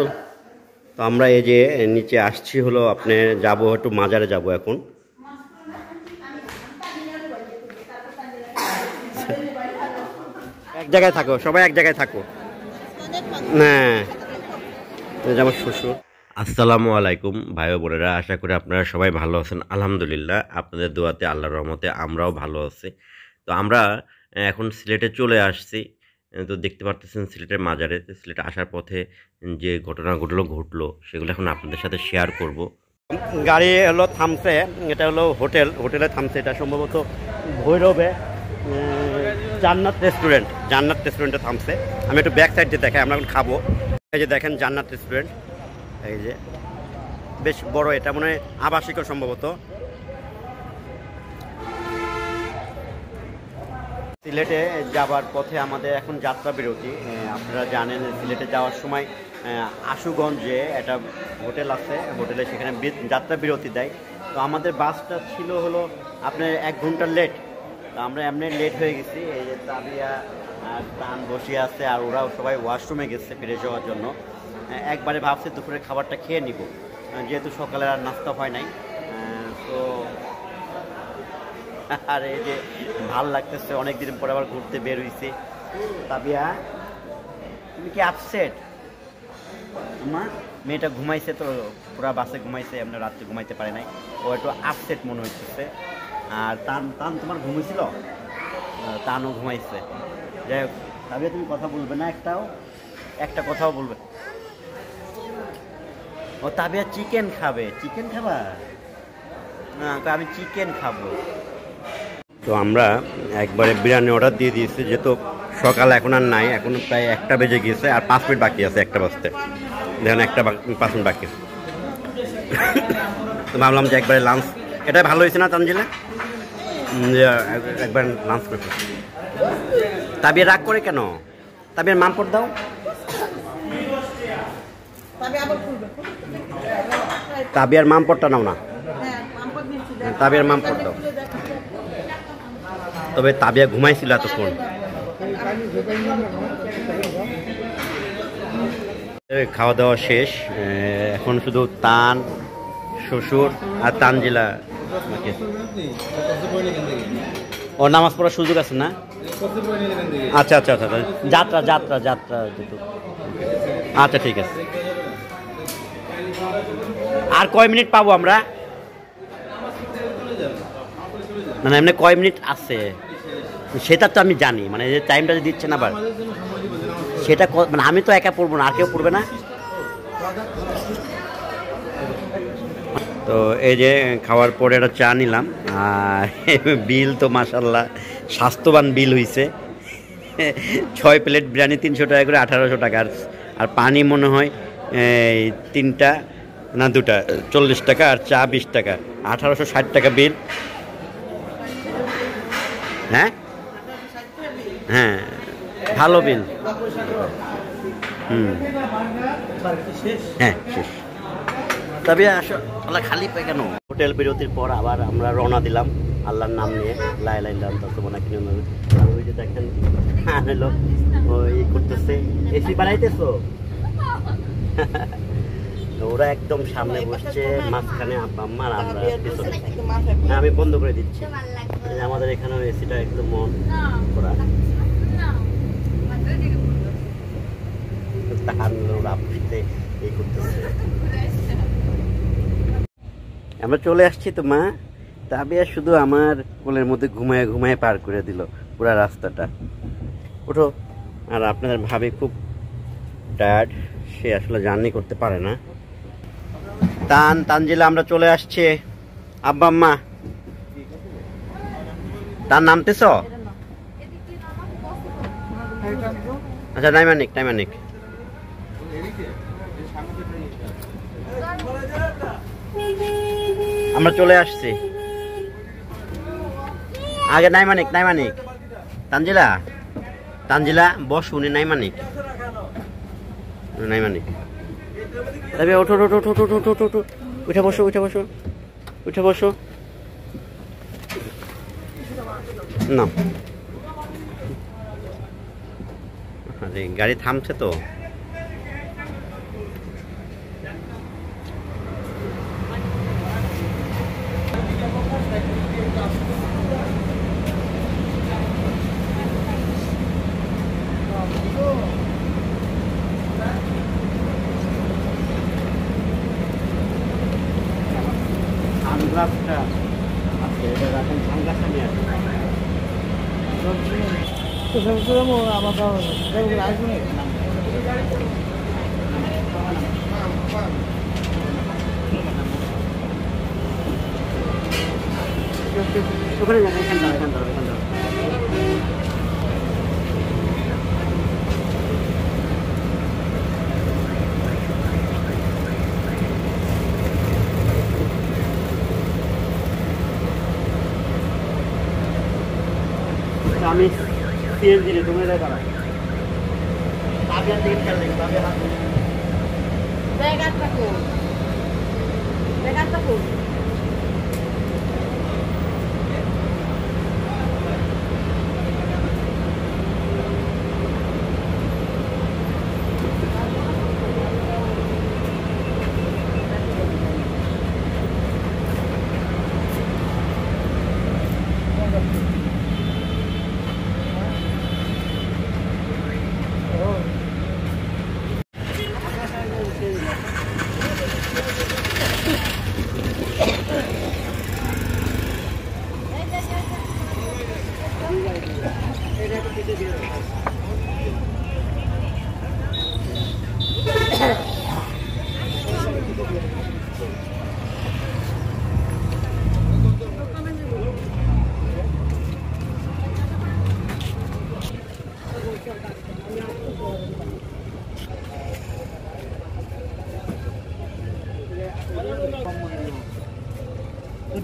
তো তো আমরা এই যে নিচে আসছি হলো, আপনি যাব, একটু মাজারে যাব এখন। এক জায়গায় থাকো, সবাই এক জায়গায় থাকো। হ্যাঁ এই যে আমার শ্বশুর। আসসালামু আলাইকুম, ভাই বোনেরা, আশা করি আপনারা সবাই ভালো আছেন। আলহামদুলিল্লাহ, আপনাদের দোয়াতে আল্লাহর রহমতে আমরাও ভালো আছি। তো আমরা এখন সিলেটে চলে আসছি। তো দেখতে পারতেছেন সিলেটের মাজারে। সিলেটে আসার পথে যে ঘটনাগুলো ঘটলো সেগুলো এখন আপনাদের সাথে শেয়ার করব। গাড়ি হলো থামছে, এটা হলো হোটেল। হোটেলে থামছে, এটা সম্ভবত ভৈরবে জান্নাত রেস্টুরেন্ট জান্নাত রেস্টুরেন্টে থামছে। আমি একটু ব্যাক সাইড দিয়ে দেখাই, আমরা এখন খাব। এই যে দেখেন জান্নাত রেস্টুরেন্ট এই যে, বেশ বড়, এটা মনে হয় আবাসিকও সম্ভবত। সিলেটে যাবার পথে আমাদের এখন যাত্রা বিরতি। আপনারা জানেন সিলেটে যাওয়ার সময় আশুগঞ্জে একটা হোটেল আছে, হোটেলে সেখানে যাত্রা বিরতি দেয়। তো আমাদের বাসটা ছিল হলো আপনার এক ঘণ্টা লেট। তো আমরা এমনি লেট হয়ে গেছি, এই যে তাবিয়া আর টান বসে আছে, আর ওরাও সবাই ওয়াশরুমে গেছে ফিরে যাওয়ার জন্য। একবারে ভাবছি দুপুরের খাবারটা খেয়ে নিব। যেহেতু সকালে আর নাস্তা হয় নাই তো আর এই যে ভালো লাগতেছে অনেক দিন পরে আবার ঘুরতে বের হইছি। তাবিয়া, তুমি কি আপসেট মা, মেয়েটা ঘুমাইছে তো, পুরা বাসে ঘুমাইছে, এমনি রাত্রে ঘুমাইতে পারে নাই। ও একটু আপসেট মনে হচ্ছে আর তান তান তোমার ঘুমিয়েছিল তানও ঘুমাইছে। যাই হোক, তাবিয়া, তুমি কথা বলবে না একটাও, একটা কথাও বলবে। ও তাবিয়া চিকেন খাবে। চিকেন খাবা? না, আমি চিকেন খাব। তো আমরা একবারে বিরিয়ানি অর্ডার দিয়ে দিয়েছি যেহেতু সকাল এখন আর নাই এখন প্রায় একটা বেজে গিয়েছে আর পাঁচ মিনিট বাকি আছে একটা বাজতে। দেখুন একটা পাঁচ মিনিট বাকি। তো ভাবলাম যে একবারে লাঞ্চ এটা ভালো হয়েছে না তানজিলা? যে একবার লাঞ্চ করতে। তাবিয়ে রাগ করে কেন? তাবিয়ার মামপট দাও। তাবিয়ার মামপটটা নাও না। হ্যাঁ তাবিয়ার মামপট দাও। তবে তাবিয়া ঘুমাইছিল এতক্ষণ খাওয়া দাওয়া শেষ এখন শুধু তান, শ্বশুর আর তানজিলা। ও, নামাজ পড়ার সুযোগ আছে না আচ্ছা আচ্ছা আচ্ছা। যাত্রা যাত্রা যাত্রা। আচ্ছা ঠিক আছে আর কয় মিনিট পাবো আমরা না না এমনি কয় মিনিট আছে? সেটা তো আমি জানি মানে যে টাইমটা যে দিচ্ছেন আবার। সেটা মানে আমি তো একা পড়ব না, আর কেউ পড়বে না। তো এই যে খাওয়ার পরে একটা চা নিলাম, আর বিল তো মাসাল্লাহ স্বাস্থ্যবান বিল হইছে। ছয় প্লেট বিরিয়ানি তিনশো টাকা করে আঠারোশো টাকা, আর আর পানি মনে হয়, এই তিনটা না দুটা, চল্লিশ টাকা, আর চা বিশ টাকা। আঠারোশো ষাট টাকা বিল হ্যাঁ? হ্যাঁ ভালো বিল। হুম। হ্যাঁ শেষ। তবে আসলে খালি পাই কেন? হোটেল বিরতির পর আবার আমরা রওনা দিলাম আল্লাহর নাম নিয়ে লাই লাই লাম তসমনা কিনে আর ওই যে দেখেন হলো ওই করতেছে এসি বানাইতেছো? ওরা একদম সামনে বসছে মাঝখানে আব্বা আম্মা আর আমরা পিছনে হ্যাঁ, আমি বন্ধ করে দিচ্ছি। আমাদের এখানে এসিটা একদম মন করা বসতে এই করতেছে। আমরা চলে আসছি তো মা? তাবিয়া শুধু আমার কোলের মধ্যে ঘুমায় ঘুমায় পার করে দিল পুরা রাস্তাটা। ওঠো। আর আপনাদের ভাবে খুব টায়ার্ড সে আসলে জার্নি করতে পারে না। তান, তানজিলা, আমরা চলে আসছে। আব্বা, আম্মা। তার নামতেছ আচ্ছা নাইমানিক নাইমানিক। আমরা চলে আসছি। আগে নাইমানিক নাইমানিক। তানজিলা? তানজিলা, বস, উনি নাইমানিক। নাইমানিক। তবে ওঠো ওঠো ওঠো ওঠো ওঠো ওঠো ওঠো। উঠে বসো উঠে বসো। উঠে বসো। না আরে, গাড়ি থামছে তো। আছে এটা রাখেন ধান গাছটা নিয়ে আসেন ওখানে যান এখান দাও এখান দাও এখান দাও আমি সিএনজি রে তুমি দাঁড়া আগে থেকে খেয়াল রাখবে আগে হাত ব্যাগ আর থাকো ব্যাগ আর থাকো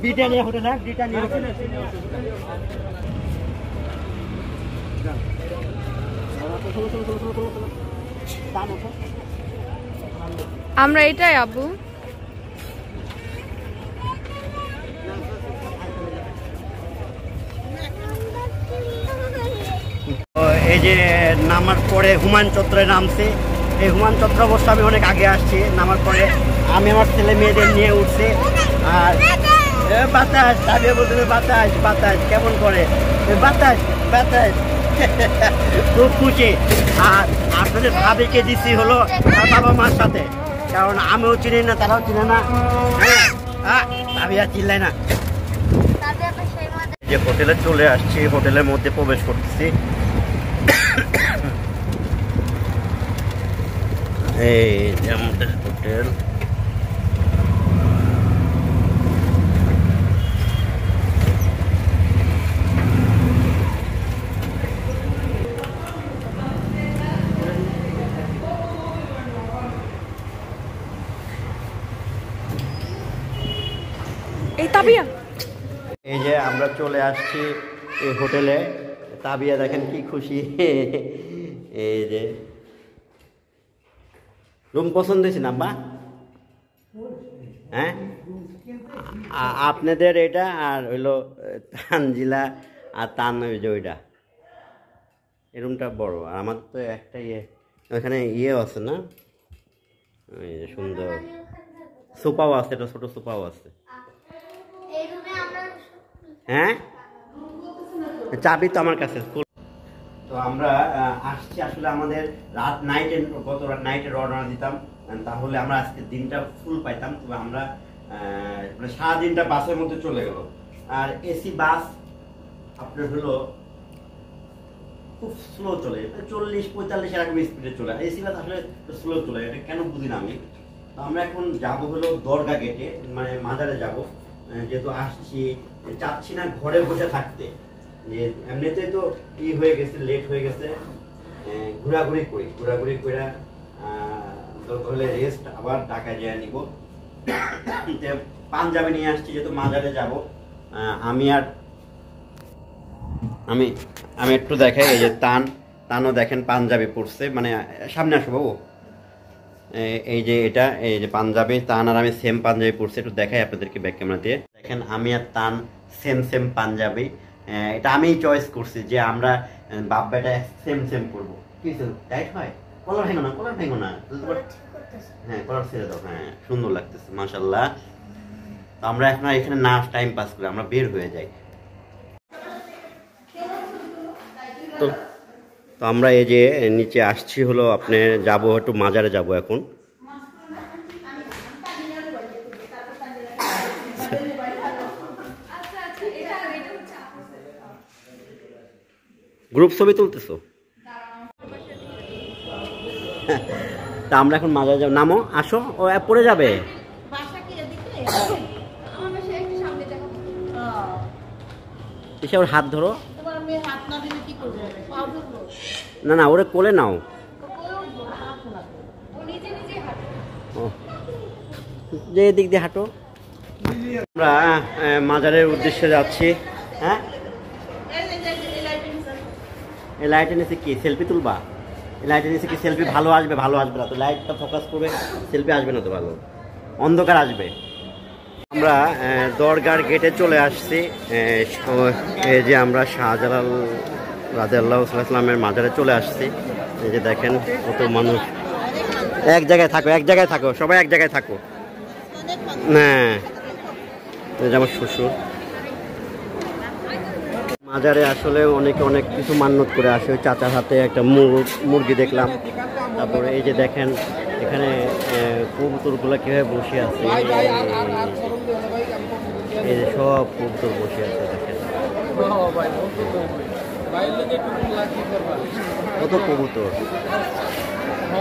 ব্রিটানিয়া হোটেল হ্যাঁ? ব্রিটানিয়া আমরা এটাই আব্বু। তো এই যে নামার পরে হুমায়ুন চত্রে নামছে। এই হুমায়ুন চত্র অবশ্য আমি অনেক আগে আসছি নামার পরে আমি আমার ছেলে মেয়েদের নিয়ে উঠছে। আর বাতাস তাবিয়া বলতে বাতাস বাতাস কেমন করে? বাতাস বাতাস। খুব খুশি। আর আপনাদের ভাবিকে দিচ্ছি হলো তার বাবা মার সাথে। কারণ আমিও চিনি না তারাও চিনে না। হ্যাঁ আহ, তাবিয়া চিল্লাই না। যে হোটেলে চলে আসছি হোটেলের মধ্যে প্রবেশ করতেছি। এই যে হোটেল। এই যে আমরা চলে আসছি এই হোটেলে। তাবিয়া, দেখেন কি খুশি। এই যে। রুম পছন্দ হয়েছে না, আব্বা? হ্যাঁ? আপনাদের এটা আর হইল, তানজিলা আর তান ওই যে ওইটা। এই রুমটা বড়, আর আমাদের তো একটা ইয়ে ওখানে ইয়ে আছে না? সুন্দর। সোফাও আছে, এটা ছোট সোফাও আছে। হ্যাঁ? চাবি তো আমার কাছে তো আমরা আসছি আসলে আমাদের রাত নাইটে গত রাত নাইটে অর্ডার দিতাম তাহলে আমরা আজকে দিনটা ফুল পাইতাম, তবে আমরা মানে সারাদিনটা বাসের মধ্যে চলে গেল। আর এসি, বাস, আপনার হলো খুব স্লো চলে চল্লিশ, পঁয়তাল্লিশ এরকম স্পিডে চলে। এসি, বাস আসলে স্লো চলে, এটা কেন বুঝি না আমি? তো আমরা এখন যাব হলো দরগা গেটে মানে মাজারে যাব যেহেতু আসছি চাচ্ছি না, ঘরে বসে থাকতে। যে এমনিতে তো ই হয়ে গেছে লেট হয়ে গেছে। ঘোরাঘুরি করি, ঘোরাঘুরি করে দরকার হলে রেস্ট আবার ঢাকায় যেয়ে নিব। পাঞ্জাবে নিয়ে আসছি, যেহেতু মাজারে যাব। আমি আর, আমি আমি একটু দেখাই, এই যে তান, তানও দেখেন পাঞ্জাবি পড়ছে মানে সামনে আসো বাবু। এই যে এটা, এই যে পাঞ্জাবি, তান আর আমি সেম পাঞ্জাবি পড়ছে একটু দেখাই আপনাদেরকে ব্যাক ক্যামেরা দিয়ে। দেখেন আমি আর তান সেম সেম পাঞ্জাবি। এটা আমিই চয়েস করছি যে আমরা বাপ বেটা সেম সেম করব কি টাইট হয়? কলার ভেঙো না কলার ভেঙো না। হ্যাঁ কলার ছেড়ে দাও। হ্যাঁ সুন্দর লাগতেছে মাশাল্লাহ তো আমরা এখন এখানে না টাইম পাস করি আমরা বের হয়ে যাই। তো তো আমরা এই যে নিচে আসছি হলো আপনি যাব একটু মাজারে যাব এখন। গ্রুপ ছবি তুলতেছো? তা আমরা এখন মাজারে যাব। নামো আসো ও পড়ে যাবে। এসে ওর হাত ধরো। না না ওরে কোলে নাও। ও যে দিক দিয়ে হাঁটো। আমরা মাজারের উদ্দেশ্যে যাচ্ছি। হ্যাঁ এই যে, এই যে, এই লাইটে নিচে। এই লাইটের নিচে কি? সেলফি তুলবা? এই লাইটের নিচে কি? সেলফি ভালো আসবে ভালো আসবে না। তো লাইটটা ফোকাস করবে সেলফি আসবে না তো ভালো। অন্ধকার আসবে। আমরা দরগার গেটে চলে আসছি। এই যে আমরা শাহজালাল রাজাল্লাহ ইসলামের মাজারে চলে আসছি। এই যে দেখেন কত মানুষ। এক জায়গায় থাকো, এক জায়গায় থাকো, সবাই এক জায়গায় থাকো। হ্যাঁ। এই যে আমার শ্বশুর। মাজারে আসলে অনেকে অনেক কিছু মান্যত করে আসে। ওই চাচার হাতে একটা মুরগ দেখলাম। তারপরে এই যে দেখেন, এখানে কবুতরগুলো কীভাবে বসে আছে, এই যে সব কবুতর বসে আছে, দেখেন। কত কবুতর?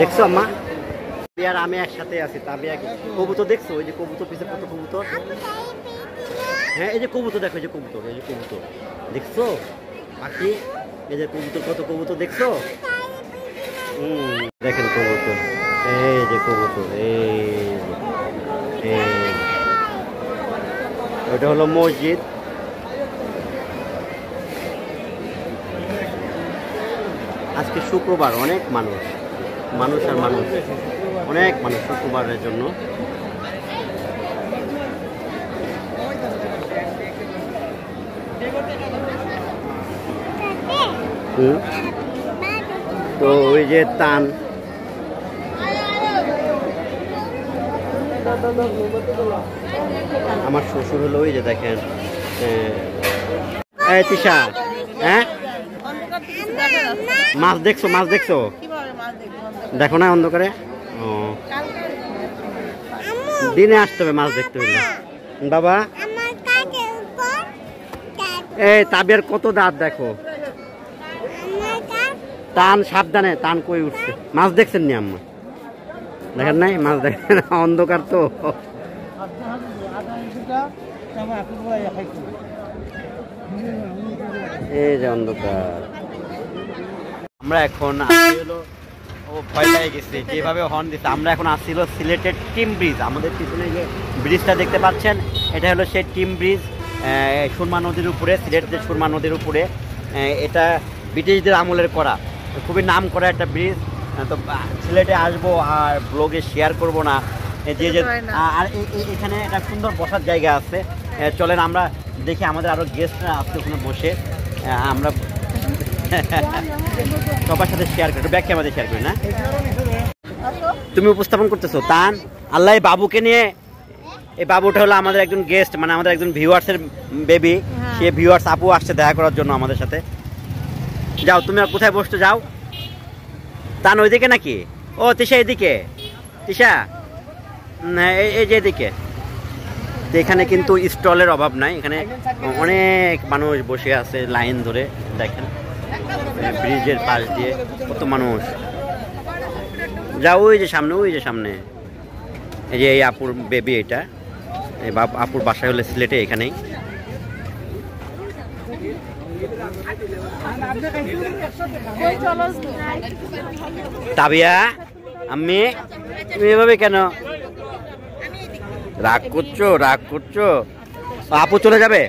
দেখছ তাবি আর আমি একসাথে আছি তাবি এক কবুতর দেখছ? ওই যে কবুতর পিছে কত কবুতর? হ্যাঁ এই যে কবুতর দেখো, এই যে কবুতর, এই যে কবুতর। দেখছ? পাখি, এই যে কবুতর, কত কবুতর দেখছ? হুম, দেখেন কবুতর। এই যে কবুতর, এই ওটা হলো মসজিদ। আজকে শুক্রবার, অনেক মানুষ। মানুষ আর মানুষ। অনেক মানুষ শুক্রবারের জন্য। তো ওই যে তান আমার শ্বশুর হলো ওই যে দেখেন তিশা হ্যাঁ। মাছ দেখছ মাছ দেখছ? দেখো না অন্ধকারে দিনে আসতে হবে মাছ দেখতে হইলে। বাবা? এই তাবিয়ার কত দাঁত দেখো। টান সাবধানে টান কই উঠছে। মাছ দেখছেন নি আম্মা? দেখেন নাই? মাছ দেখেন অন্ধকার তো। এই যে অন্ধকার। আমরা এখন হলো ও ভয় পেয়ে গেছে যেভাবে হর্ন দিচ্ছে আমরা এখন আসছিল সিলেটের টিম ব্রিজ। আমাদের পিছনে যে ব্রিজটা দেখতে পাচ্ছেন এটা হলো সেই টিম ব্রিজ সুরমা নদীর উপরে সিলেটের সুরমা নদীর উপরে। এটা ব্রিটিশদের আমলের করা। খুবই নাম করা একটা ব্রিজ। তো সিলেটে আসব আর ব্লগে শেয়ার করব না। যে যে আর এখানে একটা সুন্দর বসার জায়গা আছে। চলেন আমরা দেখি আমাদের আরও গেস্টরা আছে ওখানে বসে। আমরা সবার সাথে শেয়ার করি ব্যাগ ক্যামেরা শেয়ার করি না। তুমি উপস্থাপন করতেছো তান আল্লাহ এই বাবুকে নিয়ে এই বাবুটা হলো আমাদের একজন গেস্ট মানে আমাদের একজন ভিউয়ার্সের বেবি সে ভিউয়ার্স আপু আসছে দেখা করার জন্য আমাদের সাথে। যাও তুমি কোথায় বসতে যাও। তান ওইদিকে নাকি? ও তিশা এদিকে। তিশা না এই- এই যে এদিকে। তো এখানে কিন্তু স্টলের অভাব নাই এখানে অনেক মানুষ বসে আছে লাইন ধরে দেখেন। ব্রিজের পাশ দিয়ে কত মানুষ। যা ওই যে সামনে, ওই যে সামনে। এই যে এই আপুর বেবি এটা। এই আপুর বাসায় হলে সিলেটে এখানেই। তাবিয়া আমি তুমি এভাবে কেন? রাগ করছ রাগ করছ। আপু চলে যাবে?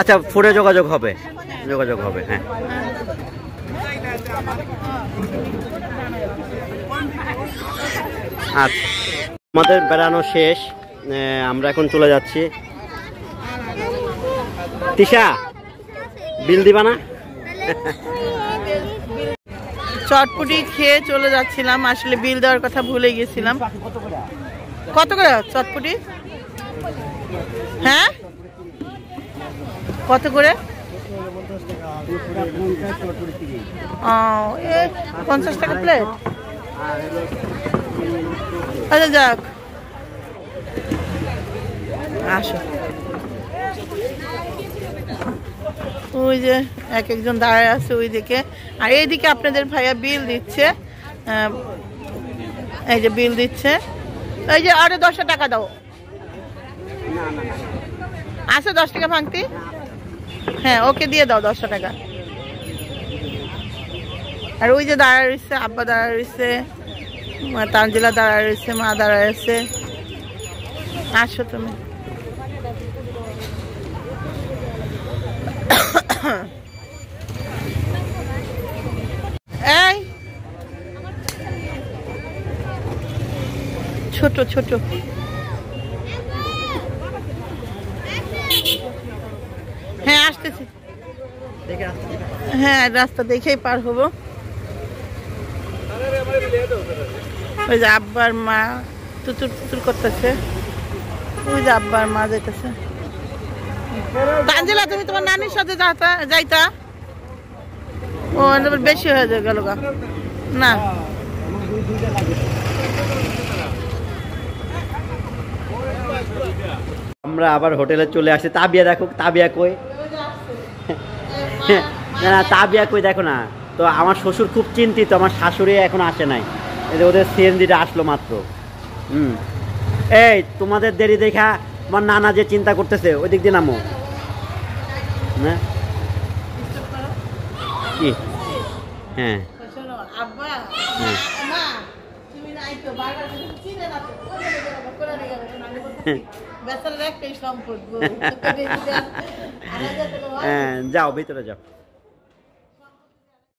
আচ্ছা ফোনে যোগাযোগ হবে। যোগাযোগ হবে হ্যাঁ। আচ্ছা আমাদের বেড়ানো শেষ আমরা এখন চলে যাচ্ছি। তিশা, বিল দিবা না? চটপটি খেয়ে চলে যাচ্ছিলাম, আসলে বিল দেওয়ার কথা ভুলে গেছিলাম কত করে চটপটি? হ্যাঁ? কত করে? পঞ্চাশ টাকা প্লেট আচ্ছা যাক। আসো। ওই যে এক একজন দাঁড়ায় আছে ওই দিকে। আর এইদিকে আপনাদের ভাইয়া বিল দিচ্ছে। এই যে বিল দিচ্ছে। এই যে আরে দশটা টাকা দাও। আছে দশ টাকা ভাঙতি। হ্যাঁ ওকে দিয়ে দাও দশটা টাকা। আর ওই যে দাঁড়া রয়েছে, আব্বা দাঁড়া রয়েছে, মা তানজিলা দাঁড়া রয়েছে, মা দাঁড়া রয়েছে। আসো তুমি। এই। ছোট ছোট। হ্যাঁ আসতেছি। হ্যাঁ রাস্তা দেখেই পার হব। ওই যে আব্বার মা তুতুর তুতুর করতেছে। ওই যে আব্বার মা যাইতেছে। তানজিলা, তুমি তোমার নানির সাথে যাতা যাইতা? ও বেশি হয়ে যায় গেল না। আমরা আবার হোটেলে চলে আসছি তাবিয়া দেখো, তাবিয়া কই? না না কই দেখো না। তো আমার শ্বশুর খুব চিন্তিত, আমার শাশুড়ি এখন আসে নাই। ওদের সিএনজিটা আসলো মাত্র। হুম। এই, তোমাদের দেরি দেখা আমার নানা যে চিন্তা করতেছে ওই দিক দিয়ে নামো। না? কি? হ্যাঁ। হ্যাঁ। বেচারার একটাই সম্পদ। হ্যাঁ যাও ভিতরে যাও